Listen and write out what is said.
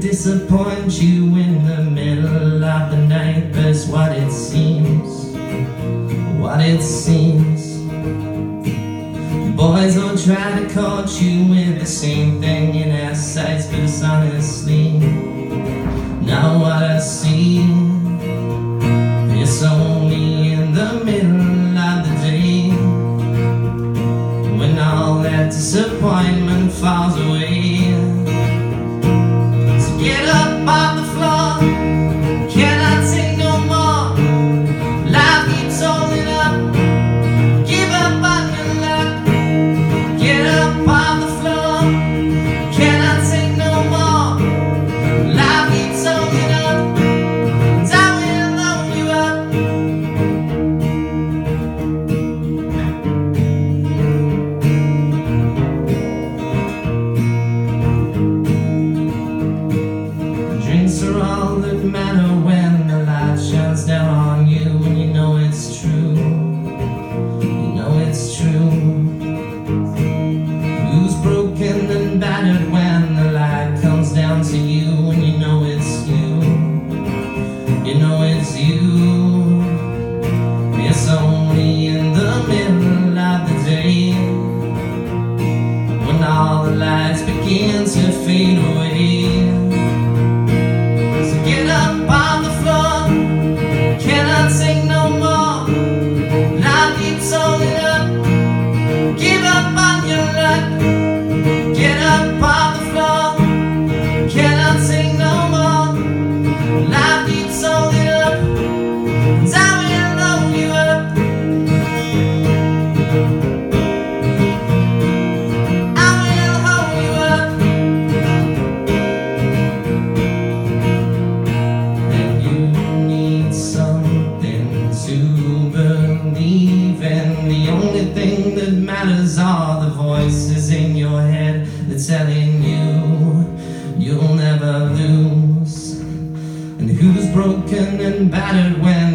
disappoint you in the middle it seems. Boys will try to coach you with the same thing in their sights, but honestly not what I see. It's only in the middle of the day when all that disappointment falls away. Battered when the light comes down to you and you know it's you. You know it's you. It's only in the middle of the day when all the lights begin to fade away. Matters are the voices in your head that telling you you'll never lose. And who's broken and battered when